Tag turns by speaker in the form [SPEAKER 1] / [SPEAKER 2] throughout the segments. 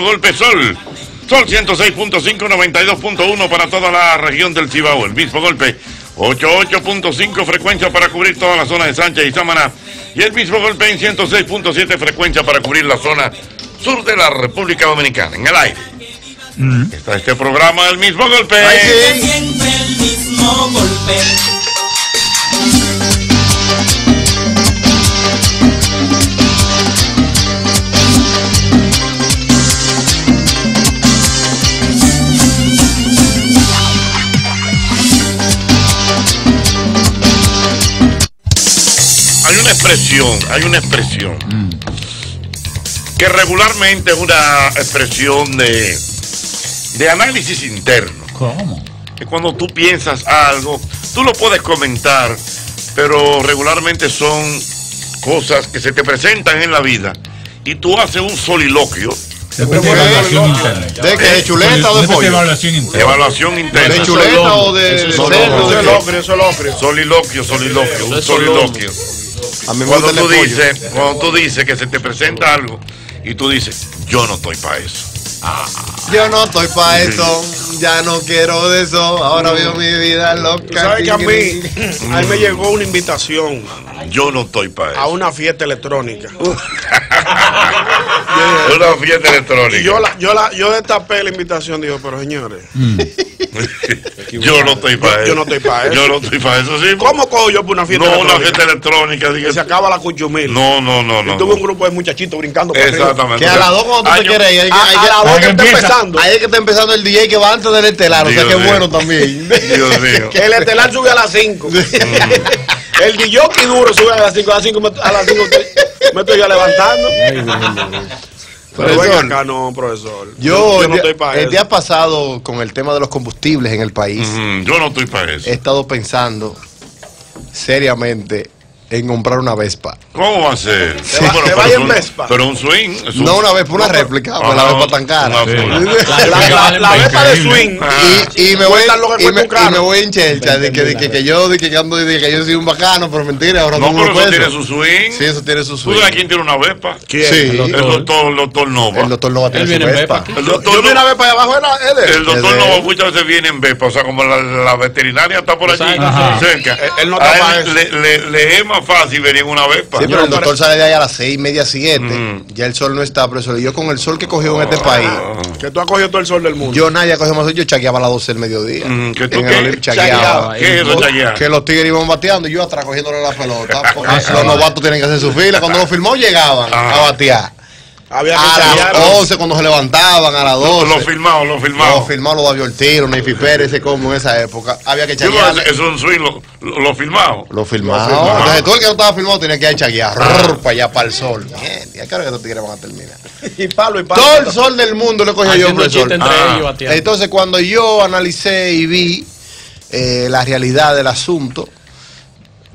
[SPEAKER 1] golpe Sol. Sol 106.5, 92.1 para toda la región del Cibao. El mismo golpe 88.5 frecuencia para cubrir toda la zona de Sánchez y Sámana. Y el mismo golpe en 106.7 frecuencia para cubrir la zona sur de la República Dominicana. En el aire. Está este programa El mismo golpe.
[SPEAKER 2] Siempre el mismo golpe.
[SPEAKER 1] Expresión, hay una expresión que regularmente es una expresión de, de análisis interno.
[SPEAKER 3] ¿Cómo?
[SPEAKER 1] Que cuando tú piensas algo, tú lo puedes comentar, pero regularmente son cosas que se te presentan en la vida y tú haces un soliloquio.
[SPEAKER 3] Depende de evaluación interna.
[SPEAKER 4] ¿De qué? ¿De chuleta o de pollo?
[SPEAKER 3] evaluación interna.
[SPEAKER 1] Evaluación interna.
[SPEAKER 4] ¿De.
[SPEAKER 1] Soliloquio, soliloquio, soliloquio, un soliloquio.
[SPEAKER 4] A mí me
[SPEAKER 1] Cuando
[SPEAKER 4] gusta el
[SPEAKER 1] tú
[SPEAKER 4] pollo.
[SPEAKER 1] dices, cuando tú dices que se te presenta algo y tú dices, yo no estoy para eso.
[SPEAKER 4] Yo no estoy para eso, ya no quiero de eso, ahora vivo mi vida loca.
[SPEAKER 5] ¿Sabes que a mí, a mí me llegó una invitación
[SPEAKER 1] Yo no estoy para eso.
[SPEAKER 5] a una fiesta electrónica?
[SPEAKER 1] Una fiesta electrónica.
[SPEAKER 5] Y yo, la, yo, la, yo destapé la invitación, digo, pero señores,
[SPEAKER 1] Yo no estoy para eso.
[SPEAKER 5] yo no estoy pa' eso.
[SPEAKER 1] Yo no estoy para eso, sí.
[SPEAKER 5] ¿cómo cojo yo por una fiesta
[SPEAKER 1] No, una
[SPEAKER 5] electrónica?
[SPEAKER 1] fiesta electrónica.
[SPEAKER 5] Que se acaba la cuchumil.
[SPEAKER 1] No, no, no, no.
[SPEAKER 5] y tuve
[SPEAKER 1] no.
[SPEAKER 5] un grupo de muchachitos brincando por arriba.
[SPEAKER 1] Exactamente.
[SPEAKER 4] Que a las dos cuando tú te
[SPEAKER 1] Año-
[SPEAKER 4] quieres ir,
[SPEAKER 5] A,
[SPEAKER 4] hay
[SPEAKER 5] a
[SPEAKER 4] que-
[SPEAKER 5] la dos
[SPEAKER 3] Ahí
[SPEAKER 5] que está empezando.
[SPEAKER 4] Ahí es que está empezando el DJ que va antes del estelar, o sea que es bueno también.
[SPEAKER 1] Dios mío.
[SPEAKER 5] Que el estelar sube a las 5. el DJ duro sube a las 5. A las 5 a las 5 me estoy ya levantando. Pero ven
[SPEAKER 4] Profesor,
[SPEAKER 5] acá, no, profesor.
[SPEAKER 4] Yo,
[SPEAKER 5] no
[SPEAKER 4] el,
[SPEAKER 5] estoy
[SPEAKER 4] día,
[SPEAKER 5] para
[SPEAKER 4] el
[SPEAKER 5] eso.
[SPEAKER 4] día pasado, con el tema de los combustibles en el país,
[SPEAKER 1] Yo no estoy para eso.
[SPEAKER 4] he estado pensando seriamente en comprar una Vespa.
[SPEAKER 1] ¿Cómo va a ser?
[SPEAKER 5] Va- te
[SPEAKER 1] pero,
[SPEAKER 5] vaya
[SPEAKER 1] es
[SPEAKER 5] en
[SPEAKER 1] un-
[SPEAKER 5] Vespa.
[SPEAKER 1] pero un swing. es un-
[SPEAKER 4] No una Vespa, una
[SPEAKER 5] No, pero-
[SPEAKER 4] réplica, pues la
[SPEAKER 1] no,
[SPEAKER 4] Vespa tan cara.
[SPEAKER 3] Sí.
[SPEAKER 5] La, la, la Vespa de swing.
[SPEAKER 1] Ah.
[SPEAKER 4] Y, y me voy, y me, y me voy en chelcha de que, de que, que yo de que, ando, de que yo soy un bacano, pero mentira, ahora
[SPEAKER 1] No, pero eso tiene su swing.
[SPEAKER 4] Sí, eso tiene su
[SPEAKER 1] ¿Tú
[SPEAKER 4] swing.
[SPEAKER 1] sabes quién tiene una Vespa?
[SPEAKER 5] ¿Quién?
[SPEAKER 4] Sí.
[SPEAKER 1] El doctor, el doctor Nova.
[SPEAKER 4] El doctor Nova tiene su Vespa.
[SPEAKER 3] Vespa
[SPEAKER 1] El
[SPEAKER 5] Yo,
[SPEAKER 1] doctor,
[SPEAKER 5] yo vi una vez para abajo, era él.
[SPEAKER 1] el doctor
[SPEAKER 4] de
[SPEAKER 1] Nova muchas veces viene en Vespa, o sea, como la, veterinaria está por allí,
[SPEAKER 3] Ajá.
[SPEAKER 1] cerca.
[SPEAKER 5] Él- él no está
[SPEAKER 1] le, más fácil venir en una Vespa.
[SPEAKER 4] Sí, pero el doctor sale de ahí a las seis y media, siete.
[SPEAKER 1] Ujú.
[SPEAKER 4] Ya el sol no está, profesor. Y yo con el sol que cogió en este país,
[SPEAKER 5] Que tú has cogido todo el sol del mundo.
[SPEAKER 4] yo nadie cogió más sol, yo chagueaba a las 12 del mediodía.
[SPEAKER 1] Mm, ¿que tú
[SPEAKER 4] En
[SPEAKER 1] qué?
[SPEAKER 4] chagueaba.
[SPEAKER 1] ¿Qué es eso,
[SPEAKER 4] Que-
[SPEAKER 1] chaguear?
[SPEAKER 4] Que los tigres iban bateando y yo atrás cogiéndole la pelota.
[SPEAKER 3] Ah,
[SPEAKER 4] los novatos tienen que hacer su fila. Cuando los firmó llegaban
[SPEAKER 1] Ah.
[SPEAKER 4] a batear.
[SPEAKER 5] Había que
[SPEAKER 4] A las
[SPEAKER 5] ensayar.
[SPEAKER 4] 11 cuando se levantaban, a las 12.
[SPEAKER 1] Lo filmado, lo filmado.
[SPEAKER 4] Los firmados los David Ortiz, Neyfi Pérez, ese como en esa época. Había que chaguear.
[SPEAKER 1] eso es un swing, lo, lo, lo filmado.
[SPEAKER 4] Lo filmado.
[SPEAKER 1] filmado.
[SPEAKER 4] Entonces todo el que no estaba filmado tenía que ir chaguear.
[SPEAKER 1] Ah.
[SPEAKER 4] para allá, para el sol. Bien, y claro que estos tigres van a terminar.
[SPEAKER 5] Y Pablo y Pablo.
[SPEAKER 4] Todo el sol del mundo le cogió yo,
[SPEAKER 3] chiste entre
[SPEAKER 1] Ah.
[SPEAKER 4] Entonces, cuando yo analicé y vi eh, la realidad del asunto,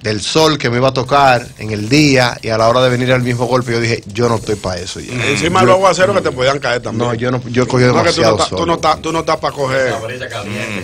[SPEAKER 4] del sol que me iba a tocar en el día y a la hora de venir al mismo golpe, yo dije, yo no estoy para eso ya.
[SPEAKER 5] Encima de los aguaceros que te podían caer también.
[SPEAKER 4] No, yo no, yo he cogido
[SPEAKER 5] No, que tú no
[SPEAKER 4] demasiado
[SPEAKER 5] estás- tú
[SPEAKER 4] sol.
[SPEAKER 5] no estás tú no estás para coger.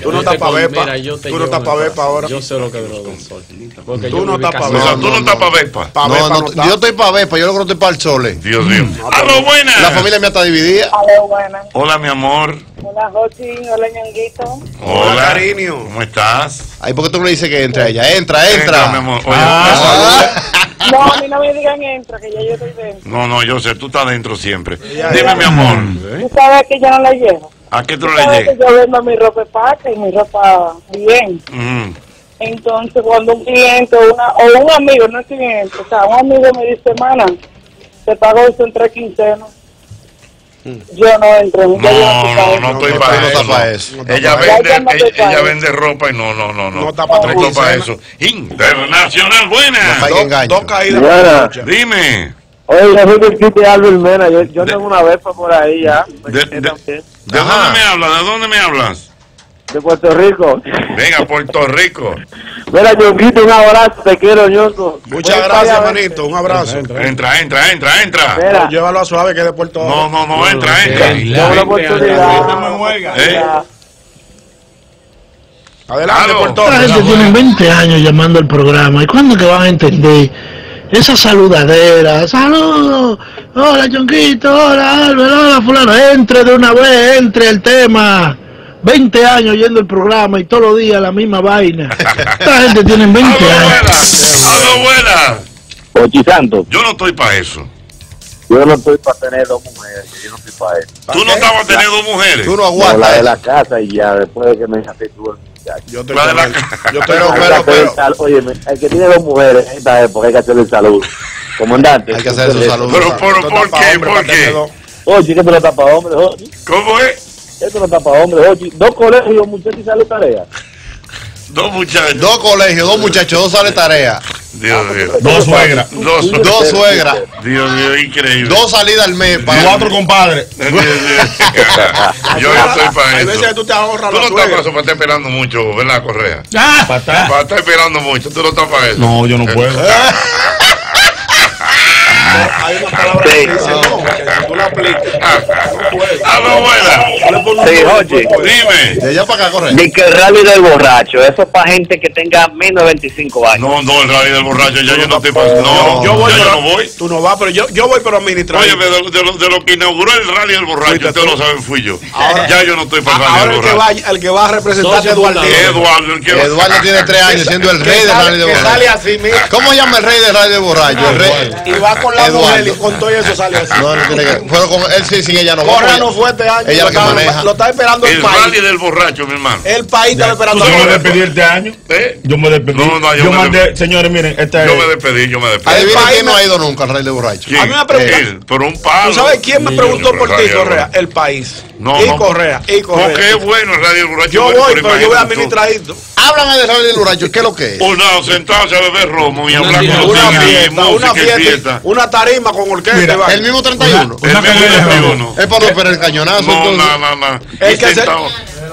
[SPEAKER 5] Tú no
[SPEAKER 3] Yo
[SPEAKER 5] estás para
[SPEAKER 3] con-
[SPEAKER 5] ver pa-
[SPEAKER 3] mira, yo te
[SPEAKER 5] tú no estás para
[SPEAKER 3] el
[SPEAKER 5] ver pa' ahora.
[SPEAKER 3] Yo sé lo que es el sol.
[SPEAKER 5] Tú
[SPEAKER 3] yo
[SPEAKER 5] no estás pa'
[SPEAKER 3] casi-
[SPEAKER 1] O sea,
[SPEAKER 4] No,
[SPEAKER 1] tú no, estás para Vespa.
[SPEAKER 5] Pa'
[SPEAKER 4] No,
[SPEAKER 5] Vespa
[SPEAKER 4] yo estoy para Vespa, yo lo que no estoy para el sole.
[SPEAKER 1] Dios mío. ¡Aló,
[SPEAKER 5] pero-
[SPEAKER 1] buena!
[SPEAKER 4] La familia mía está dividida.
[SPEAKER 6] Hola, buenas.
[SPEAKER 1] Hola, mi amor.
[SPEAKER 6] Hola, Jochi. Hola, Ñanguito.
[SPEAKER 1] Hola.
[SPEAKER 5] cariño.
[SPEAKER 1] ¿Cómo estás?
[SPEAKER 4] Ahí porque tú no le dices que entre a ella. Entra, entra.
[SPEAKER 1] mi amor. Oye,
[SPEAKER 4] Ah.
[SPEAKER 6] No, a mí no me digan entra, que ya yo estoy dentro.
[SPEAKER 1] No, no, yo sé, tú estás dentro siempre.
[SPEAKER 5] Ya,
[SPEAKER 1] Dime,
[SPEAKER 5] ya.
[SPEAKER 1] mi amor,
[SPEAKER 6] Tú sabes que yo no la llevo.
[SPEAKER 1] ¿a qué tú
[SPEAKER 6] que
[SPEAKER 1] llegas?
[SPEAKER 6] yo vendo mi ropa paca y mi ropa bien.
[SPEAKER 1] Ujú.
[SPEAKER 6] Entonces, cuando un cliente o, una, o un amigo, no es cliente, o sea, un amigo me dice, hermana, te pago eso en tres quincenas. Yo no entro.
[SPEAKER 1] No, no,
[SPEAKER 6] para eso.
[SPEAKER 1] no estoy
[SPEAKER 4] no,
[SPEAKER 1] para
[SPEAKER 4] no
[SPEAKER 1] eso.
[SPEAKER 4] eso.
[SPEAKER 1] no.
[SPEAKER 4] No está
[SPEAKER 1] Ella vende,
[SPEAKER 6] eso. No
[SPEAKER 1] ella, ella
[SPEAKER 6] eso.
[SPEAKER 1] vende ropa y no, no, no, no.
[SPEAKER 5] No está pa'
[SPEAKER 1] No para eso. Internacional, buena.
[SPEAKER 4] No hay
[SPEAKER 5] Dos,
[SPEAKER 4] engaño.
[SPEAKER 5] dos caídas.
[SPEAKER 1] Dime.
[SPEAKER 7] Oye, yo soy del de Albert Mena. Yo, yo
[SPEAKER 1] De-
[SPEAKER 7] tengo una Vespa por ahí ya.
[SPEAKER 1] De, de-. ¿de dónde me hablas? ¿De dónde me hablas?
[SPEAKER 7] De Puerto Rico.
[SPEAKER 1] Venga, Puerto Rico.
[SPEAKER 7] Mira, Ñonguito, un abrazo. Te quiero, Ñongo.
[SPEAKER 5] Muchas gracias, manito. Un abrazo.
[SPEAKER 1] Entra, entra, entra, entra.
[SPEAKER 7] Mira,
[SPEAKER 5] Llévalo a suave que es de Puerto
[SPEAKER 1] No, no, no, entra, entra.
[SPEAKER 3] la
[SPEAKER 7] oportunidad.
[SPEAKER 1] ¿Eh?
[SPEAKER 5] Adelante. Puerto Rico.
[SPEAKER 8] gente tiene 20 años llamando al programa. ¿Y cuándo que van a entender esa saludadera, saludos, hola Chonquito, hola Albert, hola fulano, entre de una vez, entre el tema. 20 años oyendo el programa y todos los días la misma vaina. Esta gente tiene 20
[SPEAKER 1] ¡Aló,
[SPEAKER 8] años.
[SPEAKER 1] ¡Aló, buena!
[SPEAKER 7] Ochi Santos,
[SPEAKER 1] Yo no estoy para eso.
[SPEAKER 7] yo no estoy para tener dos mujeres, yo no estoy para eso.
[SPEAKER 1] Tú no estabas teniendo dos mujeres.
[SPEAKER 4] Tú no
[SPEAKER 7] No, la
[SPEAKER 4] aguantas.
[SPEAKER 7] de la casa y ya, después de que me dejaste tú el.
[SPEAKER 5] Yo estoy
[SPEAKER 1] La la ca-
[SPEAKER 5] Yo estoy
[SPEAKER 4] Pero, pero,
[SPEAKER 7] el
[SPEAKER 4] pero-
[SPEAKER 7] sal- Oye, el que tiene dos mujeres en esta época hay que hacerle el salud. Comandante.
[SPEAKER 4] Hay que hacer su salud.
[SPEAKER 1] Pero, pero, ¿por
[SPEAKER 5] pa'
[SPEAKER 1] qué?
[SPEAKER 5] hombre,
[SPEAKER 1] ¿Por
[SPEAKER 5] para tener
[SPEAKER 1] qué?
[SPEAKER 7] Oye, que está para hombres, oye.
[SPEAKER 1] ¿Cómo es?
[SPEAKER 7] Esto no está para hombres, oye. Dos colegios, muchachos, y sale tarea.
[SPEAKER 1] Dos muchachos.
[SPEAKER 4] Dos colegios, dos muchachos, dos sale tarea,
[SPEAKER 1] Dios mío.
[SPEAKER 3] Dos suegras.
[SPEAKER 1] Dos,
[SPEAKER 4] dos suegras,
[SPEAKER 1] Dios mío, increíble.
[SPEAKER 4] dos salidas al mes. para-
[SPEAKER 3] Cuatro compadres.
[SPEAKER 1] Dios mío. Yo no estoy para
[SPEAKER 5] Hay veces
[SPEAKER 1] eso.
[SPEAKER 5] tú te ahorras
[SPEAKER 1] Tú no estás para eso, para estar esperando mucho, ¿verdad, Correa?
[SPEAKER 3] Ah,
[SPEAKER 1] Para estar esperando mucho, tú no estás para eso.
[SPEAKER 3] No, yo no puedo.
[SPEAKER 5] Hay una palabra
[SPEAKER 7] Sí.
[SPEAKER 5] que dice no, que si tú la aplicas, no puedes.
[SPEAKER 1] ¡Aló, buena!
[SPEAKER 5] Tú le pones un
[SPEAKER 7] Sí, oye.
[SPEAKER 1] Dime.
[SPEAKER 4] De allá para acá, corre.
[SPEAKER 7] De que el rally del borracho, eso es para gente que tenga menos de 25 años.
[SPEAKER 1] No, no, el radio del borracho, ya yo no estoy para No,
[SPEAKER 5] Yo voy,
[SPEAKER 1] yo
[SPEAKER 5] pero
[SPEAKER 1] no voy.
[SPEAKER 5] Tú no vas, pero yo, yo voy, pero administrar.
[SPEAKER 1] Oye, de, lo- de, lo, de lo que inauguró el rally del borracho, ustedes lo saben, fui yo.
[SPEAKER 5] Ahora-
[SPEAKER 1] ya yo no estoy para el rally
[SPEAKER 5] Ahora
[SPEAKER 1] del
[SPEAKER 5] el que,
[SPEAKER 1] borracho.
[SPEAKER 5] va, el que va a representar es Eduardo.
[SPEAKER 1] Eduardo, el que va-
[SPEAKER 4] Eduardo tiene tres años siendo el rey del rally de
[SPEAKER 5] que
[SPEAKER 4] borracho.
[SPEAKER 5] sale así, mira.
[SPEAKER 4] ¿Cómo llama el rey del rally de borracho? El rey.
[SPEAKER 5] Y va con la
[SPEAKER 4] Eduardo.
[SPEAKER 5] mujer y con todo eso sale así.
[SPEAKER 4] No, no tiene que. Pero con él sí, sin ella no.
[SPEAKER 5] Correa no fue este año.
[SPEAKER 4] Ella
[SPEAKER 5] lo,
[SPEAKER 4] la que
[SPEAKER 5] está,
[SPEAKER 4] maneja.
[SPEAKER 5] lo está esperando el,
[SPEAKER 1] El
[SPEAKER 5] país.
[SPEAKER 1] rally del borracho, mi hermano.
[SPEAKER 5] El país está esperando
[SPEAKER 3] Yo
[SPEAKER 5] a
[SPEAKER 3] me
[SPEAKER 5] Correa.
[SPEAKER 3] despedí este año.
[SPEAKER 1] ¿Eh?
[SPEAKER 3] Yo me despedí.
[SPEAKER 1] No, no, yo
[SPEAKER 3] yo
[SPEAKER 1] me
[SPEAKER 3] mandé, señores, miren, esta
[SPEAKER 1] Yo me despedí, yo me despedí.
[SPEAKER 4] Adivinen
[SPEAKER 5] país
[SPEAKER 4] quién no
[SPEAKER 5] me-
[SPEAKER 4] ha ido nunca al rey de borracho.
[SPEAKER 1] ¿Quién?
[SPEAKER 5] A mí me preguntan-
[SPEAKER 1] Él, por un palo.
[SPEAKER 5] ¿Tú sabes quién me preguntó por ti,
[SPEAKER 1] Radio del
[SPEAKER 5] Correa? El país.
[SPEAKER 1] No,
[SPEAKER 5] y
[SPEAKER 1] no.
[SPEAKER 5] Correa, y Correa.
[SPEAKER 1] Porque es bueno el radio del borracho.
[SPEAKER 5] Yo voy, pero yo voy
[SPEAKER 1] imagínate tú.
[SPEAKER 5] administradito.
[SPEAKER 4] Háblame del rally del borracho, ¿qué es lo que es?
[SPEAKER 1] Una, sentarse a beber romo y
[SPEAKER 9] Una
[SPEAKER 1] hablar con los
[SPEAKER 5] Una fiesta, una fiesta,
[SPEAKER 1] fiesta.
[SPEAKER 5] Una tarima con orquesta.
[SPEAKER 3] Mira.
[SPEAKER 4] El mismo 31.
[SPEAKER 1] El
[SPEAKER 3] Una
[SPEAKER 1] mismo
[SPEAKER 3] carrera de
[SPEAKER 1] 31.
[SPEAKER 4] Es para no esperar el cañonazo.
[SPEAKER 1] No,
[SPEAKER 4] entonces.
[SPEAKER 1] no, no, no.
[SPEAKER 5] El
[SPEAKER 1] Y
[SPEAKER 5] que se-.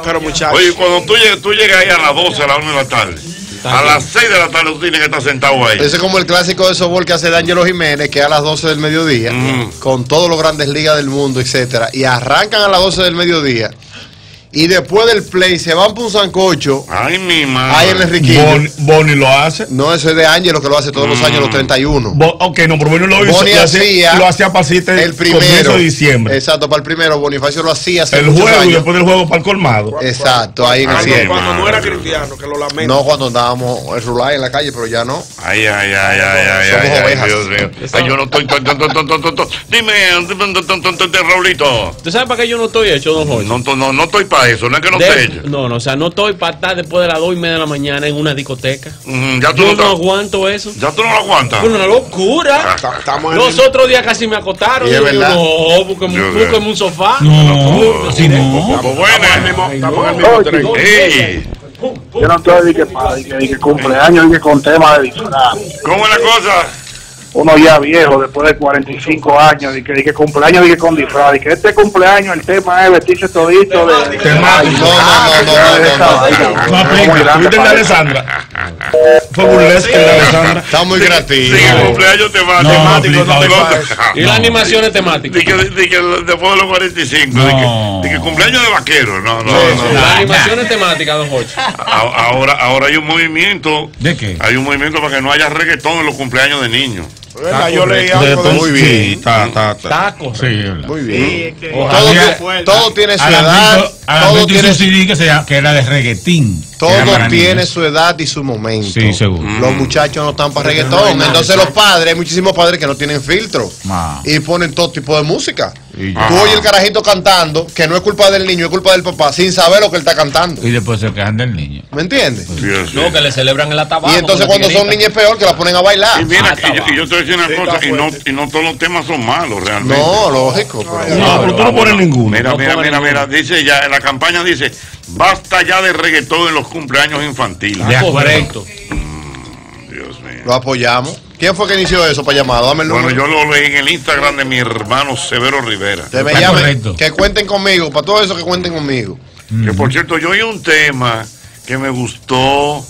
[SPEAKER 5] Pero muchachos.
[SPEAKER 1] Oye, cuando tú llegas, tú llegas ahí a las 12, a las 1 de la tarde. A las 6 de la tarde tú tienes que estar sentado ahí.
[SPEAKER 4] Ese es como el clásico de softball que hace D'Angelo Jiménez, que es a las 12 del mediodía,
[SPEAKER 1] Mm.
[SPEAKER 4] con todos los grandes ligas del mundo, etcétera, y arrancan a las 12 del mediodía, y después del play se van por un sancocho,
[SPEAKER 1] Ay, mi madre.
[SPEAKER 4] ahí en el Enriquillo.
[SPEAKER 3] Boni, Boni lo hace.
[SPEAKER 4] No, ese es de Ángelo que lo hace todos los años, los 31.
[SPEAKER 3] Bo- ok, no, pero Boni lo hizo.
[SPEAKER 4] Boni
[SPEAKER 3] lo
[SPEAKER 4] hacía
[SPEAKER 3] lo hacía
[SPEAKER 4] el primero.
[SPEAKER 3] de diciembre.
[SPEAKER 4] Exacto, para el primero. Bonifacio lo hacía hace
[SPEAKER 3] el juego y después del juego para el colmado.
[SPEAKER 4] Exacto, ahí en el
[SPEAKER 5] Cuando,
[SPEAKER 4] cielo.
[SPEAKER 5] no era cristiano, que lo lamento.
[SPEAKER 4] No cuando andábamos el rulay en la calle, pero ya no.
[SPEAKER 1] Ay, ay, ay, ay, ay,
[SPEAKER 4] Somos
[SPEAKER 1] ay, ay,
[SPEAKER 4] ovejas.
[SPEAKER 1] Dios mío. Ay, yo no estoy ton, ton, ton, ton, ton, ton, ton. Dime, Raulito.
[SPEAKER 9] ¿Tú sabes para qué yo no estoy hecho, don Jorge?
[SPEAKER 1] No, no, no estoy para eso, no es que no
[SPEAKER 9] De-
[SPEAKER 1] esté
[SPEAKER 9] no, no, o sea, no estoy para estar después de las dos y media de la mañana en una discoteca.
[SPEAKER 1] Mm, Ya tú
[SPEAKER 9] Yo
[SPEAKER 1] no
[SPEAKER 9] aguanto eso.
[SPEAKER 1] ya tú no lo aguantas.
[SPEAKER 9] Es una locura.
[SPEAKER 5] En
[SPEAKER 9] Los otros días casi me acotaron.
[SPEAKER 4] Y es verdad.
[SPEAKER 9] no, búsqueme,
[SPEAKER 1] Yo-
[SPEAKER 9] búsqueme un sofá.
[SPEAKER 3] No, si no.
[SPEAKER 1] Pues bueno.
[SPEAKER 5] Estamos en el mismo, estamos en el mismo tren.
[SPEAKER 1] Ey,
[SPEAKER 7] Yo no estoy de que, para, de que, de que cumpleaños, de que con tema de disfraz.
[SPEAKER 1] ¿cómo es la cosa?
[SPEAKER 7] Uno ya viejo, después de 45 años, de que, de que cumpleaños, de que con disfraz. De que este cumpleaños el tema es vestirse todito de...
[SPEAKER 3] Temático.
[SPEAKER 4] No, no, no, no, no, no, no.
[SPEAKER 3] No aplica. ¿Viste el de Alessandra? Fue burlesque de Alessandra.
[SPEAKER 4] Está muy creativo.
[SPEAKER 1] Sí, el cumpleaños temático.
[SPEAKER 3] No,
[SPEAKER 1] temático,
[SPEAKER 3] aplica, aplica.
[SPEAKER 9] Y las animaciones temáticas.
[SPEAKER 1] Di que, di que después de los 45, di
[SPEAKER 3] No.
[SPEAKER 1] que, cumpleaños de vaquero. No, no,
[SPEAKER 9] Sí,
[SPEAKER 1] no.
[SPEAKER 9] sí, Las animaciones temáticas, don Jorge.
[SPEAKER 1] Ahora hay un movimiento.
[SPEAKER 3] ¿De qué?
[SPEAKER 1] Hay un movimiento para que no haya reggaetón en los cumpleaños de niños.
[SPEAKER 5] ¿Verdad? Yo leí algo de
[SPEAKER 3] todo-
[SPEAKER 4] Muy
[SPEAKER 3] sí,
[SPEAKER 4] bien.
[SPEAKER 3] está, está, está.
[SPEAKER 9] Tacos.
[SPEAKER 3] Sí, es verdad.
[SPEAKER 4] Muy bien. Todo,
[SPEAKER 3] Ojalá-
[SPEAKER 4] ti- todo tiene su edad. Todo tiene,
[SPEAKER 10] un CD que, se que era de reggaetín.
[SPEAKER 4] Todo tiene
[SPEAKER 10] niños.
[SPEAKER 4] su edad y su momento.
[SPEAKER 10] Sí, seguro.
[SPEAKER 4] Los muchachos no están para reggaetón. Entonces los padres, hay muchísimos padres que no tienen filtro.
[SPEAKER 10] Ma.
[SPEAKER 4] Y ponen todo tipo de música.
[SPEAKER 10] Y,
[SPEAKER 4] Tú oyes el carajito cantando, que no es culpa del niño, es culpa del papá, sin saber lo que él está cantando.
[SPEAKER 10] y después se quejan del niño.
[SPEAKER 4] ¿Me entiendes?
[SPEAKER 1] Dios
[SPEAKER 9] No,
[SPEAKER 1] mío.
[SPEAKER 9] que le celebran el atabaco.
[SPEAKER 4] Y entonces cuando son niñas es peor que la ponen a bailar.
[SPEAKER 1] Y mira,
[SPEAKER 9] Ah,
[SPEAKER 1] que yo, y yo te voy a decir una
[SPEAKER 5] Sí,
[SPEAKER 1] cosa, y no, y no todos los temas son malos realmente.
[SPEAKER 4] No, lógico. pero-
[SPEAKER 3] No, pero tú no pones ninguno.
[SPEAKER 1] Mira,
[SPEAKER 9] No
[SPEAKER 1] mira, mira,
[SPEAKER 9] ninguno.
[SPEAKER 1] mira, dice ya, la campaña dice, basta ya de reggaetón en los cumpleaños infantiles.
[SPEAKER 10] De acuerdo.
[SPEAKER 9] Correcto.
[SPEAKER 1] Dios mío.
[SPEAKER 4] Lo apoyamos. ¿Quién fue que inició eso para llamado? Dame el
[SPEAKER 1] Bueno, yo lo leí en el Instagram de mi hermano Severo Rivera.
[SPEAKER 4] Que me llamen,
[SPEAKER 10] correcto.
[SPEAKER 4] que cuenten conmigo, para todo eso que cuenten conmigo.
[SPEAKER 1] Que por cierto, yo oí un tema que me gustó.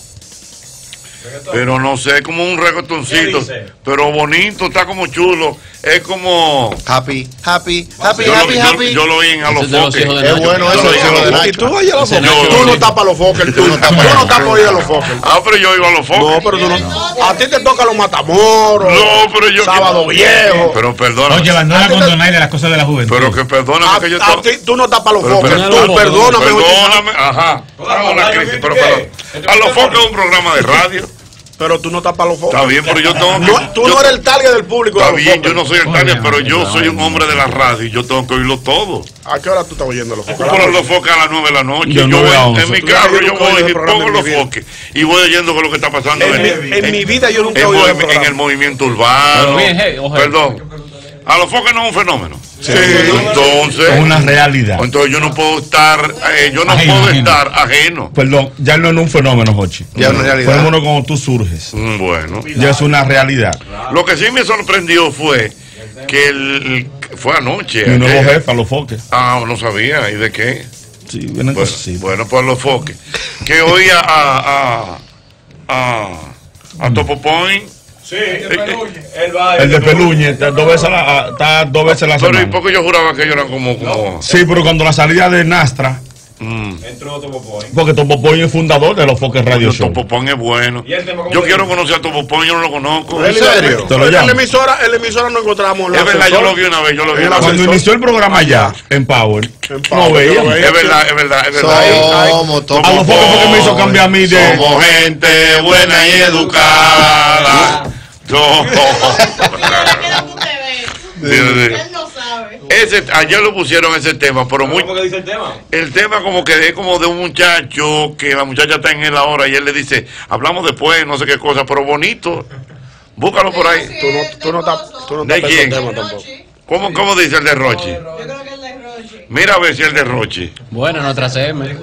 [SPEAKER 1] Pero no sé, es como un reggaetoncito. Pero bonito, está como chulo. Es como.
[SPEAKER 4] Happy, happy, happy,
[SPEAKER 1] Yo lo,
[SPEAKER 4] happy,
[SPEAKER 1] yo-
[SPEAKER 4] happy.
[SPEAKER 1] yo lo oí en A los
[SPEAKER 9] de
[SPEAKER 1] Foques.
[SPEAKER 9] de
[SPEAKER 4] Es
[SPEAKER 9] Nacho.
[SPEAKER 4] bueno
[SPEAKER 1] Yo
[SPEAKER 4] eso,
[SPEAKER 1] lo
[SPEAKER 4] de
[SPEAKER 1] los
[SPEAKER 5] Y
[SPEAKER 4] Nacho.
[SPEAKER 5] tú oyes a los.
[SPEAKER 9] Nacho
[SPEAKER 5] Tú no tapas los Fokker. Tú no tapas a los Fokker.
[SPEAKER 1] Ah, pero yo oigo a los Foques.
[SPEAKER 5] No, pero tú no. A ti te toca los Matamoros.
[SPEAKER 1] No, pero yo.
[SPEAKER 5] Sábado viejo.
[SPEAKER 1] Pero perdóname.
[SPEAKER 10] Oye, abandona con Donaire las cosas de la juventud.
[SPEAKER 1] pero que perdóname
[SPEAKER 5] A,
[SPEAKER 1] que yo
[SPEAKER 5] a ti tú no tapas los
[SPEAKER 1] perdóname,
[SPEAKER 5] Tú perdóname.
[SPEAKER 1] Perdóname, ajá. Pero. A los Foques es un programa de radio.
[SPEAKER 5] Pero tú no tapas los Fokker.
[SPEAKER 1] Está bien, pero yo tengo que.
[SPEAKER 5] No, tú
[SPEAKER 1] yo-
[SPEAKER 5] no eres el target del público.
[SPEAKER 1] Está
[SPEAKER 5] de
[SPEAKER 1] bien, yo no soy el target, pero yo soy un hombre de la radio y yo tengo que oírlo todo.
[SPEAKER 5] ¿A qué hora tú estás oyendo los Fokker?
[SPEAKER 1] Por los foques a las 9 de la noche. Yo
[SPEAKER 10] a
[SPEAKER 1] voy, en mi carro yo voy y pongo
[SPEAKER 5] en
[SPEAKER 1] los foques y voy oyendo con lo que está pasando
[SPEAKER 5] En
[SPEAKER 1] en,
[SPEAKER 5] mi- en mi vida yo nunca he
[SPEAKER 1] en,
[SPEAKER 5] oído
[SPEAKER 1] en el movimiento urbano. Perdón. A los foques no es un fenómeno.
[SPEAKER 5] Sí.
[SPEAKER 1] Entonces,
[SPEAKER 10] Es una realidad.
[SPEAKER 1] entonces yo no puedo estar, eh, yo no
[SPEAKER 10] Ajeno,
[SPEAKER 1] puedo
[SPEAKER 10] ajeno.
[SPEAKER 1] estar ajeno.
[SPEAKER 10] Perdón, ya no es un fenómeno, Jochi.
[SPEAKER 4] Ya es una realidad.
[SPEAKER 10] Fenómeno cuando tú surges.
[SPEAKER 1] Mm, Bueno,
[SPEAKER 10] Ya es una realidad.
[SPEAKER 1] lo que sí me sorprendió fue que el, el- fue anoche.
[SPEAKER 10] Mi nuevo
[SPEAKER 1] ayer.
[SPEAKER 10] jefe, a los foques.
[SPEAKER 1] Ah, no sabía. ¿Y de qué?
[SPEAKER 10] Sí,
[SPEAKER 1] Bueno,
[SPEAKER 10] cosas así.
[SPEAKER 1] bueno, pues los foques. Que hoy a, a, a, a, a Topo Point.
[SPEAKER 10] El de Peluñe está dos veces la, está dos veces a la
[SPEAKER 1] Pero ¿y
[SPEAKER 10] semana.
[SPEAKER 1] por qué yo juraba que ellos eran como. como
[SPEAKER 10] Sí, pero cuando la salida de Nastra,
[SPEAKER 1] mm,
[SPEAKER 10] porque Topo Point es fundador de los foques Radio Show.
[SPEAKER 1] Topo Point es bueno. Yo quiero conocer a Topo Point, yo no lo conozco.
[SPEAKER 5] ¿En serio?
[SPEAKER 10] Te lo
[SPEAKER 5] En la emisora, en la emisora no encontramos
[SPEAKER 1] Es verdad, yo lo vi una vez, yo lo vi una.
[SPEAKER 10] Cuando inició el programa allá, en Power,
[SPEAKER 5] En
[SPEAKER 10] no
[SPEAKER 5] Power,
[SPEAKER 10] veía.
[SPEAKER 1] Es verdad, es verdad, es verdad.
[SPEAKER 4] Somos
[SPEAKER 1] Topo
[SPEAKER 10] A los foques fue que me hizo cambiar a mí de.
[SPEAKER 1] Somos gente buena y educada. Sí, sí.
[SPEAKER 11] no sabe.
[SPEAKER 1] Ese, ayer lo pusieron ese tema, pero muy.
[SPEAKER 12] ¿Cómo que dice el tema?
[SPEAKER 1] El tema como que es como de un muchacho que la muchacha está en él ahora y él le dice, hablamos después, no sé qué cosa, pero bonito. Búscalo por ahí.
[SPEAKER 5] Tú no, tú no estás, tú no
[SPEAKER 1] ¿De quién?
[SPEAKER 5] tema tampoco.
[SPEAKER 1] ¿Cómo, cómo dice el de Rochi?
[SPEAKER 11] Yo creo que el de Roche.
[SPEAKER 1] Mira a ver si el de Rochi.
[SPEAKER 9] Bueno, nuestra CM.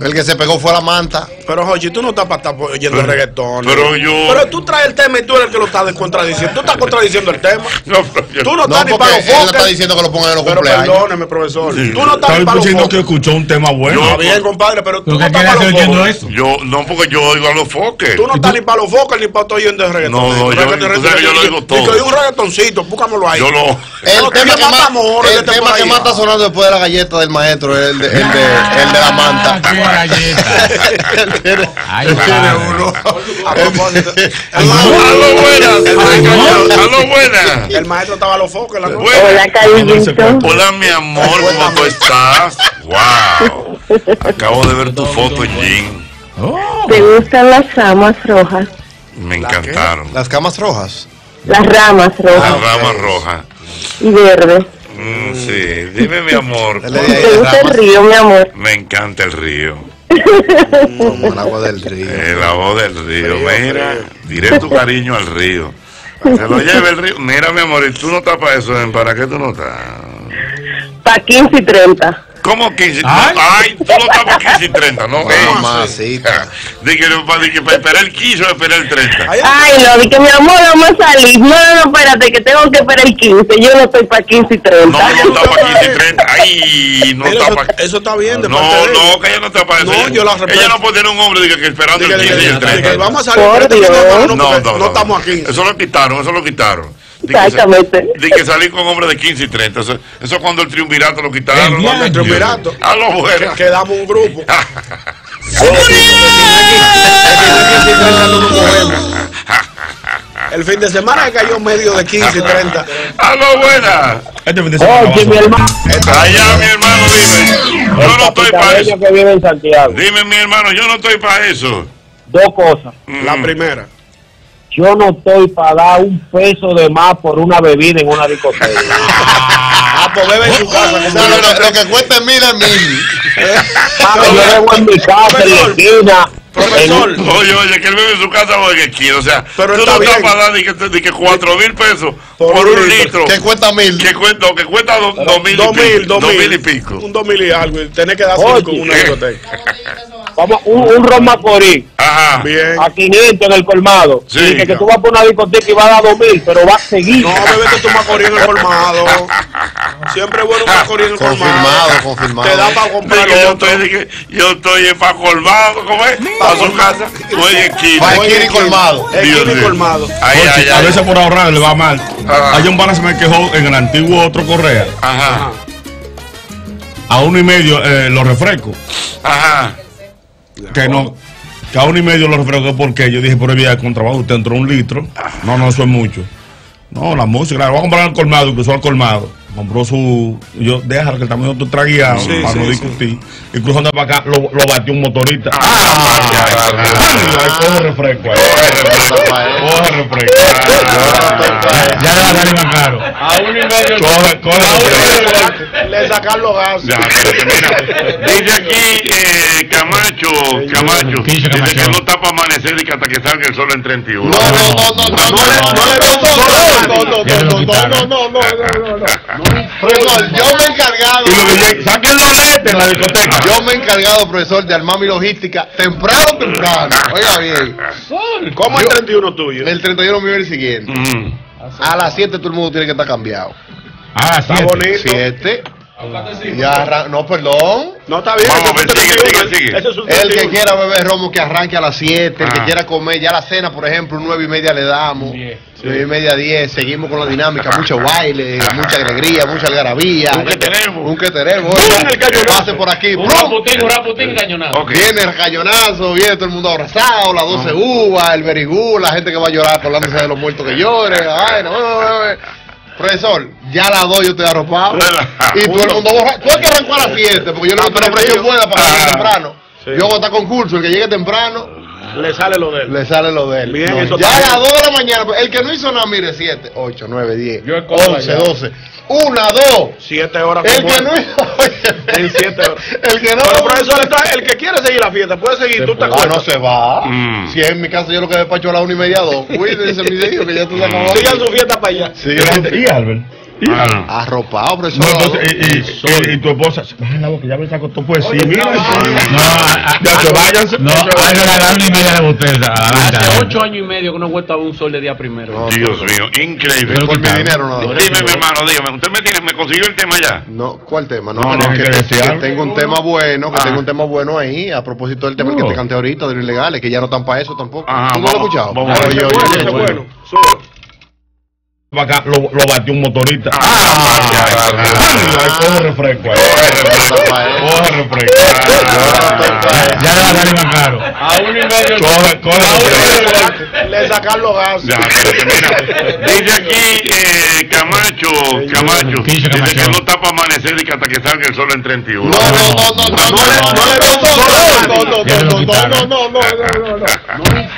[SPEAKER 4] El que se pegó fue la manta.
[SPEAKER 5] Pero, Jochi, tú no estás para estar oyendo
[SPEAKER 1] Pero-
[SPEAKER 5] reggaetón.
[SPEAKER 1] pero yo-
[SPEAKER 5] Pero tú traes el tema y tú eres el que lo estás contradiciendo. Tú estás contradiciendo el tema.
[SPEAKER 1] No, yo-
[SPEAKER 5] Tú no
[SPEAKER 4] No,
[SPEAKER 5] estás ni
[SPEAKER 4] porque
[SPEAKER 5] para los
[SPEAKER 4] él no está diciendo que lo pongan en los
[SPEAKER 5] Pero
[SPEAKER 4] cumpleaños.
[SPEAKER 5] perdóneme, profesor.
[SPEAKER 1] Sí.
[SPEAKER 5] Tú no estás ni para los
[SPEAKER 10] diciendo que escuchó un tema bueno.
[SPEAKER 5] Está bien, compadre, pero tú
[SPEAKER 10] ¿Pero
[SPEAKER 5] no estás para los
[SPEAKER 10] eso?
[SPEAKER 1] yo, no, porque yo oigo a los foques.
[SPEAKER 5] Tú no estás ni para los foques ni para estar oyendo el reggaetón.
[SPEAKER 1] No, no, yo- que yo lo digo
[SPEAKER 5] Y
[SPEAKER 1] todo.
[SPEAKER 5] que hay un reggaetoncito, búscamelo ahí.
[SPEAKER 1] Yo lo.
[SPEAKER 4] El
[SPEAKER 5] No,
[SPEAKER 4] tema,
[SPEAKER 5] que
[SPEAKER 4] que que está sonando después de la galleta del maestro es el de, el de, el de la manta.
[SPEAKER 10] Ah, qué galleta.
[SPEAKER 4] Él tiene-
[SPEAKER 10] Ay,
[SPEAKER 4] él tiene
[SPEAKER 10] padre.
[SPEAKER 4] uno.
[SPEAKER 5] A propósito, el,
[SPEAKER 1] ¡A
[SPEAKER 5] maestro,
[SPEAKER 1] lo buena! ¡A lo buena!
[SPEAKER 5] el maestro estaba a los foques. La noche.
[SPEAKER 1] Buena.
[SPEAKER 11] Hola, cariñito.
[SPEAKER 1] Hola, mi amor, ¿cómo tú estás? ¡Wow! Acabo de ver tu foto, Jean.
[SPEAKER 11] ¿Te gustan las ramas rojas?
[SPEAKER 1] Me encantaron.
[SPEAKER 4] Las camas rojas.
[SPEAKER 11] Las ramas rojas
[SPEAKER 1] rama roja.
[SPEAKER 11] y verdes.
[SPEAKER 1] Mm, sí, dime, mi amor.
[SPEAKER 11] ¿Te gusta el río, mi amor?
[SPEAKER 1] Me encanta el río.
[SPEAKER 4] como el agua del río.
[SPEAKER 1] El agua del río. Mira, diré tu cariño al río. Se lo lleva el río. Mira, mi amor, y tú no estás para eso, ¿eh? ¿para qué tú no estás?
[SPEAKER 11] Pa' 15 y 30.
[SPEAKER 1] ¿Cómo 15? No,
[SPEAKER 10] Ay.
[SPEAKER 1] ay, tú no estás para 15 y 30, ¿no?
[SPEAKER 4] Mamacita.
[SPEAKER 1] Dije que, que para esperar el 15 o esperar el 30.
[SPEAKER 5] Ahí-
[SPEAKER 11] Ay, no, di que mi amor, vamos a salir. No, no, no, espérate, que tengo que esperar el 15. Yo no estoy para 15 y 30.
[SPEAKER 1] No, no está para 15 y 30. Ay, no
[SPEAKER 5] Mira,
[SPEAKER 1] está
[SPEAKER 5] eso,
[SPEAKER 1] para...
[SPEAKER 5] eso está bien. de
[SPEAKER 1] No,
[SPEAKER 5] parte de
[SPEAKER 1] no, que ella no está para eso.
[SPEAKER 5] No,
[SPEAKER 1] Ella-
[SPEAKER 5] yo la respeto.
[SPEAKER 1] Ella no puede tener un hombre diga, que esperando
[SPEAKER 5] Diga,
[SPEAKER 1] el
[SPEAKER 5] diga,
[SPEAKER 1] 15 y el
[SPEAKER 5] diga,
[SPEAKER 1] 30.
[SPEAKER 5] diga, Vamos a salir.
[SPEAKER 11] Por
[SPEAKER 5] pero de
[SPEAKER 11] Dios.
[SPEAKER 5] semana
[SPEAKER 1] No,
[SPEAKER 5] No,
[SPEAKER 1] no,
[SPEAKER 5] no,
[SPEAKER 1] no.
[SPEAKER 5] estamos aquí.
[SPEAKER 1] Eso lo quitaron, eso lo quitaron. Que
[SPEAKER 11] Exactamente.
[SPEAKER 1] Di que salir con hombres de 15 y 30. Eso, eso es cuando el triunvirato lo quitaron.
[SPEAKER 10] El
[SPEAKER 1] ¿no?
[SPEAKER 5] El triunvirato.
[SPEAKER 1] A lo bueno.
[SPEAKER 5] Que- Quedamos un grupo. El fin de semana cayó medio de 15 y 30.
[SPEAKER 1] A lo buena.
[SPEAKER 10] Este fin de semana
[SPEAKER 6] Oye, mi hermano.
[SPEAKER 1] Allá, mi hermano, dime. Yo no estoy para eso.
[SPEAKER 6] que vive en Santiago.
[SPEAKER 1] Dime, mi hermano, yo no estoy para eso.
[SPEAKER 6] Dos cosas.
[SPEAKER 5] La
[SPEAKER 1] Mm.
[SPEAKER 5] primera.
[SPEAKER 6] Yo no estoy para dar un peso de más por una bebida en una discoteca.
[SPEAKER 5] Ah, pues bebe en su casa.
[SPEAKER 4] O
[SPEAKER 5] como
[SPEAKER 4] sea,
[SPEAKER 5] yo.
[SPEAKER 4] lo, que- que cueste mil es mil.
[SPEAKER 6] Yo debo en mi casa, en la esquina.
[SPEAKER 5] Profesor,
[SPEAKER 6] en-
[SPEAKER 1] Oye, oye, que él vive en su casa o en esquina. O sea,
[SPEAKER 5] Pero
[SPEAKER 1] tú
[SPEAKER 5] está
[SPEAKER 1] no estás
[SPEAKER 5] bien.
[SPEAKER 1] para dar ni que, ni que 4 mil pesos
[SPEAKER 5] Por
[SPEAKER 1] por,
[SPEAKER 5] un litro.
[SPEAKER 1] litro.
[SPEAKER 4] Que cuesta mil.
[SPEAKER 1] Que cuesta, que cuesta do- dos mil,
[SPEAKER 5] dos
[SPEAKER 1] y
[SPEAKER 5] mil,
[SPEAKER 1] pico,
[SPEAKER 5] dos
[SPEAKER 1] dos
[SPEAKER 5] mil
[SPEAKER 1] mil y pico.
[SPEAKER 5] Un dos mil y algo. Y tenés que dar cinco en una discoteca. Vamos, un, un ron macorí.
[SPEAKER 1] Ajá.
[SPEAKER 5] Bien. A 500 en el colmado.
[SPEAKER 1] Sí.
[SPEAKER 5] y que, que tú vas por una discoteca y vas a dar 2000, pero va a seguir.
[SPEAKER 12] No, bebete tu macorí en el colmado. Siempre bueno un macorí en el colmado.
[SPEAKER 4] Confirmado, confirmado.
[SPEAKER 12] Te da para comprar
[SPEAKER 1] yo estoy, yo estoy en pa' colmado, ¿cómo es? Para su casa. Oye, esquina
[SPEAKER 4] y colmado.
[SPEAKER 1] Dios
[SPEAKER 12] Esquina y
[SPEAKER 1] mío.
[SPEAKER 12] colmado.
[SPEAKER 1] Ay,
[SPEAKER 10] Oye,
[SPEAKER 1] ay,
[SPEAKER 10] a
[SPEAKER 1] ay.
[SPEAKER 10] veces por ahorrar le va mal.
[SPEAKER 1] Ajá.
[SPEAKER 10] Hay un pana se me quejó en el antiguo otro Correa.
[SPEAKER 1] Ajá.
[SPEAKER 10] A uno y medio eh, los refrescos.
[SPEAKER 1] Ajá.
[SPEAKER 10] Que no. Que a uno y medio los refrescos. porque Yo dije, por el día de contrabando, usted entró un litro. No, no, eso es mucho. No, la música, voy a comprar al colmado, incluso al colmado. Compró su. Yo, déjalo que el tamaño tú tragueado
[SPEAKER 12] Sí,
[SPEAKER 10] para
[SPEAKER 12] sí,
[SPEAKER 10] no
[SPEAKER 12] sí.
[SPEAKER 10] discutir. Incluso anda para acá, lo, lo batió un motorista.
[SPEAKER 1] Ah,
[SPEAKER 10] coge refresco. ahí. Coge refresco.
[SPEAKER 1] Ah,
[SPEAKER 10] Ya le va a salir más caro.
[SPEAKER 9] A uno y medio.
[SPEAKER 10] Coge.
[SPEAKER 12] Le sacan los gases.
[SPEAKER 1] Ya, mira, dice aquí eh, Camacho, Camacho,
[SPEAKER 10] ¿Qué dice
[SPEAKER 1] que no está para amanecer y que hasta que salga el sol en 31.
[SPEAKER 4] No, no, no, no, no, no, no, no, no, no, no, no, no, no, no, no, no, no. Profesor, yo me he encargado.
[SPEAKER 10] Saquen los letes en la discoteca.
[SPEAKER 4] Yo me he encargado, profesor, de armar mi logística temprano, temprano. Oiga bien,
[SPEAKER 12] ¿Cómo el
[SPEAKER 4] Yo-
[SPEAKER 12] 31 tuyo?
[SPEAKER 4] el 31 mío es el siguiente. A las 7 todo el mundo tiene que estar cambiado.
[SPEAKER 12] Está
[SPEAKER 10] siete.
[SPEAKER 12] bonito.
[SPEAKER 4] 7. Ya no, perdón.
[SPEAKER 12] No, está bien.
[SPEAKER 1] Vamos sigue,
[SPEAKER 12] 31.
[SPEAKER 1] sigue, sigue.
[SPEAKER 12] Es un
[SPEAKER 4] El que
[SPEAKER 12] 31.
[SPEAKER 4] quiera beber romo que arranque a las 7, el que
[SPEAKER 1] Ah.
[SPEAKER 4] quiera comer, ya la cena, por ejemplo, 9 y media le damos,
[SPEAKER 9] Diez.
[SPEAKER 4] 9 y media 10, seguimos con la dinámica, mucho baile, mucha alegría, mucha algarabía.
[SPEAKER 1] Un que tenemos.
[SPEAKER 4] Un que tenemos.
[SPEAKER 12] Cañonazo.
[SPEAKER 4] Pase por aquí,
[SPEAKER 9] Un raputín, un raputín cañonado.
[SPEAKER 1] Ok.
[SPEAKER 4] Viene el cañonazo, viene todo el mundo abrazado, las 12 uvas, el berigú, la gente que va a llorar acordándose de los muertos que lloren. Ay, no, no, no, no. Profesor, ya la doy, yo estoy arropado. y todo el mundo borra. Tú hay que arrancar a las 7, porque yo no ah, creo que yo pueda para
[SPEAKER 1] ah,
[SPEAKER 4] temprano. Yo voy a estar concurso, el que llegue temprano
[SPEAKER 12] le sale lo de él.
[SPEAKER 4] le sale lo de él.
[SPEAKER 12] Bien,
[SPEAKER 4] No,
[SPEAKER 12] eso
[SPEAKER 4] ya a las
[SPEAKER 12] bien.
[SPEAKER 4] 2 de la mañana, pues, el que no hizo nada, mire, 7, 8, 9, 10,
[SPEAKER 9] Yo escojo
[SPEAKER 4] 11,
[SPEAKER 9] allá.
[SPEAKER 4] 12, 1, 2.
[SPEAKER 12] Siete horas
[SPEAKER 4] El que no hizo.
[SPEAKER 12] En siete horas.
[SPEAKER 4] El que no.
[SPEAKER 12] Pero profesor, está, el que quiere seguir la fiesta puede seguir. ¿Tú te
[SPEAKER 4] Ah, no se va.
[SPEAKER 1] Mm.
[SPEAKER 4] Si en mi casa yo lo que despacho a la una y media, dos. Cuídense, mi hijo, que ya tú se acabó.
[SPEAKER 12] Sigan su fiesta para allá.
[SPEAKER 4] Sí,
[SPEAKER 10] ¿Y Albert? ¿Y
[SPEAKER 1] Ah.
[SPEAKER 4] Arropado, profesor.
[SPEAKER 10] No, entonces, y, y- y- y tu esposa, baja la boca, ya me sacó tu poesía. Mira,
[SPEAKER 9] No,
[SPEAKER 10] ya se váyanse.
[SPEAKER 9] No,
[SPEAKER 10] se
[SPEAKER 9] hay que
[SPEAKER 10] váyanse.
[SPEAKER 9] ganar y media de botella. Hace ocho años y medio que no he vuelto a ver un sol de día primero.
[SPEAKER 1] Dios mío, increíble.
[SPEAKER 9] Pero-
[SPEAKER 4] Por mi dinero, no.
[SPEAKER 1] Dime, mi hermano, dígame, ¿usted me, tiene, me consiguió el tema ya?
[SPEAKER 4] No, ¿cuál tema? No,
[SPEAKER 10] No,
[SPEAKER 4] que, tengo un tema bueno, que
[SPEAKER 1] Ah.
[SPEAKER 4] tengo un tema bueno ahí, a propósito del tema que te canté ahorita de lo ilegales, que ya no están para eso tampoco. ¿Tú no lo has escuchado?
[SPEAKER 1] vamos a ver.
[SPEAKER 4] Oye,
[SPEAKER 10] acá, lo, lo batió un motorista.
[SPEAKER 1] Ah,
[SPEAKER 10] coge refresco. Coge refresco. Ya le va a salir más caro.
[SPEAKER 9] A uno y medio.
[SPEAKER 10] Coge.
[SPEAKER 12] Le sacan los gases.
[SPEAKER 1] Ya, mira, dice aquí eh, Camacho, Camacho,
[SPEAKER 9] ¿Qué dice
[SPEAKER 1] que no está para amanecer y que hasta que salga el sol en 31.
[SPEAKER 4] No, no, no, no, no, no, no, no, no, no, no, no, no, no, no, no, no, no, no.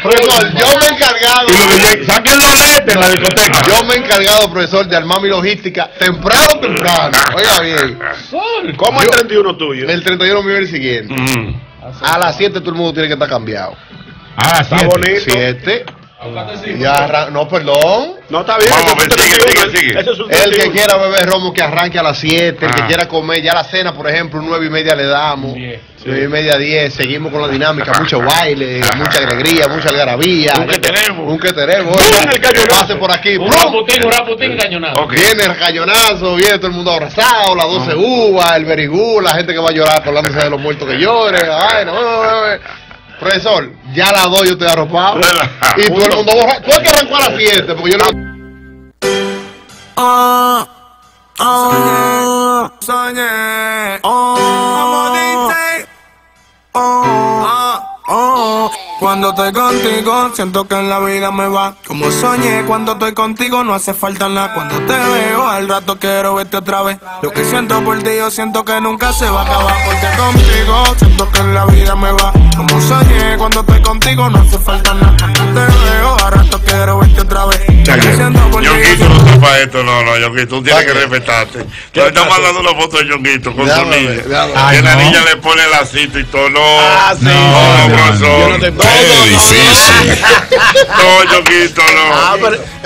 [SPEAKER 4] Profesor, yo me he encargado.
[SPEAKER 10] Saquen los letes en la discoteca.
[SPEAKER 4] Yo me he encargado, profesor, de armar mi logística temprano, temprano. Oiga bien,
[SPEAKER 12] ¿Cómo el
[SPEAKER 4] Yo-
[SPEAKER 12] 31 tuyo?
[SPEAKER 4] el 31 mío es el siguiente. A las 7 todo el mundo tiene que estar cambiado.
[SPEAKER 12] Está
[SPEAKER 10] siete.
[SPEAKER 12] bonito.
[SPEAKER 4] 7. Ya no, perdón.
[SPEAKER 12] No, está bien.
[SPEAKER 1] Vamos
[SPEAKER 12] ese
[SPEAKER 1] a ver,
[SPEAKER 12] es un
[SPEAKER 1] sigue,
[SPEAKER 12] 31.
[SPEAKER 1] sigue, sigue.
[SPEAKER 12] Ese es un
[SPEAKER 4] El que
[SPEAKER 12] 31.
[SPEAKER 4] quiera beber romo que arranque a las 7, el que
[SPEAKER 1] Ah.
[SPEAKER 4] quiera comer, ya la cena, por ejemplo, 9 y media le damos. 9 y media 10, seguimos con la dinámica, mucho baile, mucha alegría, mucha algarabía.
[SPEAKER 1] Un que tenemos.
[SPEAKER 4] Un que tenemos.
[SPEAKER 12] Cañonazo.
[SPEAKER 4] Pase por aquí,
[SPEAKER 9] Un raputín, un raputín.
[SPEAKER 1] Ok.
[SPEAKER 4] Viene el cañonazo, viene todo el mundo abrazado, las 12 uvas, el berigú, la gente que va a llorar acordándose de los muertos que lloren. Ay, no, no, no, no. Profesor, ya a las 2 yo estoy arropado. Y todo el mundo borra. Tú es que arrancó a las 7, porque yo no.
[SPEAKER 2] Soñé, como dice, oh, oh. Cuando estoy contigo, siento que en la vida me va como soñé. Cuando estoy contigo, no hace falta nada. Cuando te veo, al rato quiero verte otra vez. Lo que siento por ti, yo siento que nunca se va a acabar. Porque contigo, siento que en la vida me va como soñé. Cuando estoy contigo, no hace falta nada. Te veo, al rato quiero verte otra vez. Yo
[SPEAKER 1] Yonguito no sepa esto, no, no, Yonguito, tú tienes que respetarte. Te están mandando una foto de Yonguito con su niña. Que la niña le pone el lacito y todo. No,
[SPEAKER 12] Ah, sí.
[SPEAKER 1] no,
[SPEAKER 9] No, no.
[SPEAKER 12] Yo no te. Ah,
[SPEAKER 10] no. No, no, no.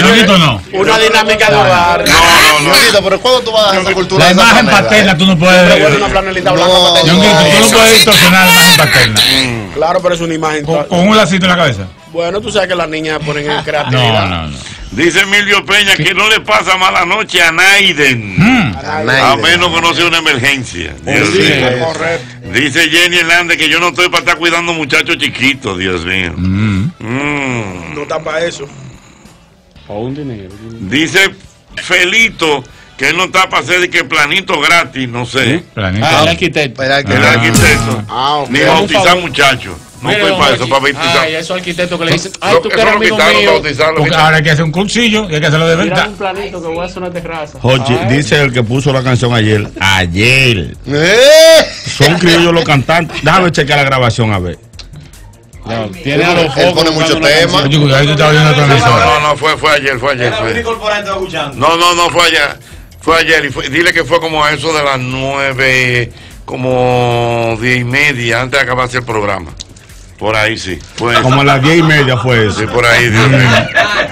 [SPEAKER 10] Ñonguito no.
[SPEAKER 5] una dinámica de hogar.
[SPEAKER 1] No, no,
[SPEAKER 4] Ñonguito, pero ¿cuándo tú vas a esa cultura
[SPEAKER 10] La imagen paterna tú no puedes.
[SPEAKER 5] una flanelita blanca
[SPEAKER 4] No.
[SPEAKER 10] Ñonguito, tú no puedes distorsionar la imagen paterna.
[SPEAKER 5] Claro, pero es una imagen.
[SPEAKER 10] Con, con un lacito en la cabeza.
[SPEAKER 5] Bueno, tú sabes que las niñas ponen en creatividad.
[SPEAKER 10] No, no, no.
[SPEAKER 1] Dice Emilio Peña que no le pasa mala noche a Naiden.
[SPEAKER 10] Mm.
[SPEAKER 4] A
[SPEAKER 1] menos que no sea una emergencia. Dios
[SPEAKER 5] Sí,
[SPEAKER 1] mío.
[SPEAKER 5] correcto.
[SPEAKER 1] Dice Jenny Hernández que yo no estoy para estar cuidando muchachos chiquitos, Dios mío.
[SPEAKER 10] Mm.
[SPEAKER 1] Mm.
[SPEAKER 5] No está para eso.
[SPEAKER 9] O un dinero.
[SPEAKER 1] Dice Felito que él no está para hacer de que planito gratis, no sé.
[SPEAKER 10] Planito.
[SPEAKER 9] Ah, el arquitecto.
[SPEAKER 1] El arquitecto.
[SPEAKER 5] Ah, ok.
[SPEAKER 1] Ni bautizar muchachos. No estoy
[SPEAKER 9] don
[SPEAKER 1] para eso,
[SPEAKER 9] Jochi.
[SPEAKER 1] para bautizar.
[SPEAKER 9] Ay, esos arquitectos que le ay, tú que eres amigo mío.
[SPEAKER 1] quitaron.
[SPEAKER 10] ahora hay que hacer un cursillo y hay que hacerlo de
[SPEAKER 9] Mira
[SPEAKER 10] verdad.
[SPEAKER 9] un planito que voy a hacer una terraza.
[SPEAKER 10] Jochi,
[SPEAKER 9] Ay.
[SPEAKER 10] dice el que puso la canción ayer. Ayer.
[SPEAKER 4] ¡Eh!
[SPEAKER 10] Son criollos los cantantes. Déjame checar la grabación a ver.
[SPEAKER 9] No, tiene a los
[SPEAKER 4] Él
[SPEAKER 9] focos
[SPEAKER 4] pone
[SPEAKER 9] buscando
[SPEAKER 4] mucho
[SPEAKER 9] una
[SPEAKER 4] tema.
[SPEAKER 9] canción.
[SPEAKER 10] Oye, cuidado, tú estás oyendo otra
[SPEAKER 1] No, no, no, fue, fue ayer, fue ayer. Fue. No, no, no, fue ayer. Fue ayer. Y fue- dile que fue como a eso de las nueve, como diez y media, antes de acabarse el programa. Por ahí sí. Fue eso.
[SPEAKER 10] Como a las diez y media fue eso.
[SPEAKER 1] Sí, por ahí, Dios mío.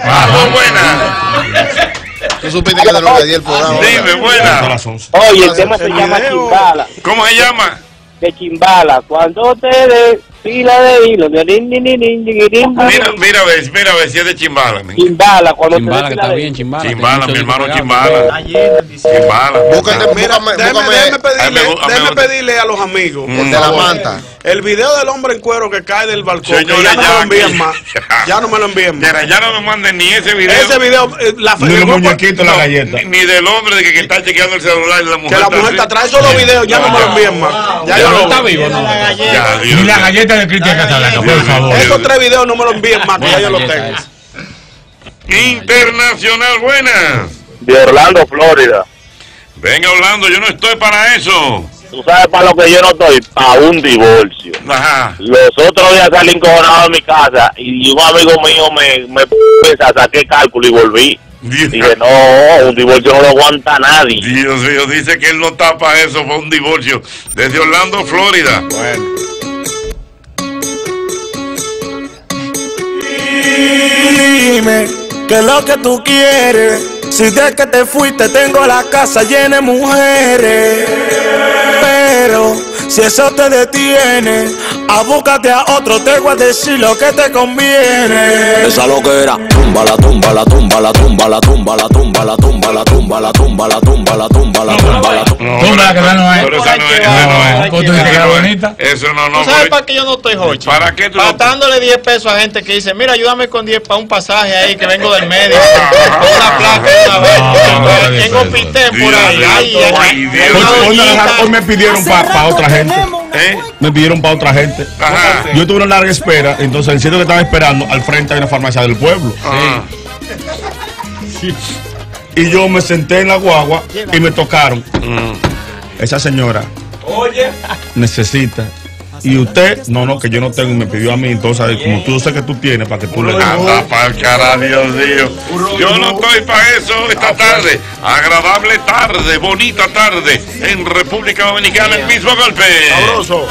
[SPEAKER 1] Vamos, buena.
[SPEAKER 4] Tú supiste que de lo di el programa.
[SPEAKER 1] Dime, buena.
[SPEAKER 6] Oye, el tema se llama. Chimbala.
[SPEAKER 1] ¿Cómo se llama?
[SPEAKER 6] De Chimbala. Cuando te dé pila de hilo. de
[SPEAKER 1] Mira, mira a ver, mira a ver si es de Chimbala.
[SPEAKER 6] Chimbala. Cuando
[SPEAKER 9] Chimbala, que está
[SPEAKER 6] de
[SPEAKER 9] bien, Chimbala.
[SPEAKER 1] Chimbala, mi hermano Chimbala. Chimbala.
[SPEAKER 4] Búscate,
[SPEAKER 5] Mira, déjeme, pedirle, déjeme
[SPEAKER 1] me-
[SPEAKER 5] pedirle a los amigos.
[SPEAKER 1] Mm.
[SPEAKER 4] de la manta.
[SPEAKER 5] El video del hombre en cuero que cae del balcón,
[SPEAKER 1] Señores,
[SPEAKER 5] que ya no me lo envíen
[SPEAKER 1] que-
[SPEAKER 5] más. Ya no me lo envíen más.
[SPEAKER 1] Ya no me manden ni ese video.
[SPEAKER 5] Ese video, eh, la
[SPEAKER 10] Ni los muñequitos, la galleta.
[SPEAKER 1] Ni, ni del hombre de que, que está chequeando el celular y la mujer.
[SPEAKER 5] que la mujer está atrás, esos los videos ya no me lo envíen más. Ya
[SPEAKER 9] no está
[SPEAKER 5] vi.
[SPEAKER 9] vivo,
[SPEAKER 10] Ni la
[SPEAKER 1] mío.
[SPEAKER 10] Galleta de Cristian Casablanca, por favor.
[SPEAKER 5] Esos tres videos no me lo envíen más, que ya yo los tengo.
[SPEAKER 9] galleta
[SPEAKER 1] Internacional, buenas.
[SPEAKER 13] de Orlando, Florida.
[SPEAKER 1] Venga, Orlando, yo no estoy para eso.
[SPEAKER 13] Tú sabes para lo que yo no estoy, para un divorcio.
[SPEAKER 1] Ajá.
[SPEAKER 13] Los otros días salí encojonado de mi casa y un amigo mío me, me pesa, saqué cálculo y volví. Dije, no, un divorcio no lo aguanta nadie.
[SPEAKER 1] Dios mío, dice que él no está para eso, fue un divorcio. Desde Orlando, Florida.
[SPEAKER 5] Bueno.
[SPEAKER 2] Dime qué lo que tú quieres. Si de que te fuiste tengo la casa llena de mujeres. Pero si eso te detiene, abúcate a otro, te voy a decir lo que te conviene.
[SPEAKER 14] Esa loquera, tumba la tumba la tumba la tumba la tumba la tumba la tumba la tumba la tumba la tumba la tumba la tumba la tumba
[SPEAKER 10] la que esa no es.
[SPEAKER 1] Pero esa no es, esa no es.
[SPEAKER 10] ¿Cómo tú dices que era bonita?
[SPEAKER 1] Eso no, no.
[SPEAKER 15] ¿Tú sabes para qué yo no estoy, Jochi?
[SPEAKER 1] ¿Para qué tú
[SPEAKER 15] Patándole 10 pesos a gente que dice, mira, ayúdame con 10 para un pasaje ahí que vengo del medio. Con una placa una vez.
[SPEAKER 10] Ah,
[SPEAKER 15] Tengo pité por ahí.
[SPEAKER 10] Hoy, hoy hoy me pidieron para otra gente.
[SPEAKER 1] ¿Eh?
[SPEAKER 10] Me pidieron para otra gente.
[SPEAKER 1] Ajá.
[SPEAKER 10] Yo tuve una larga espera, entonces el sitio que estaba esperando, al frente hay una farmacia del pueblo.
[SPEAKER 1] Ajá.
[SPEAKER 10] Y yo me senté en la guagua y me tocaron.
[SPEAKER 1] Mm.
[SPEAKER 10] Esa señora necesita. Y usted, no, no, que yo no tengo y me pidió a mí. Entonces, como tú sé que tú tienes, para que tú le
[SPEAKER 1] Anda pa'l carajo, Dios mío. Yo no estoy para eso esta tarde. Agradable tarde, bonita tarde en República Dominicana, el mismo golpe.
[SPEAKER 5] Sabroso.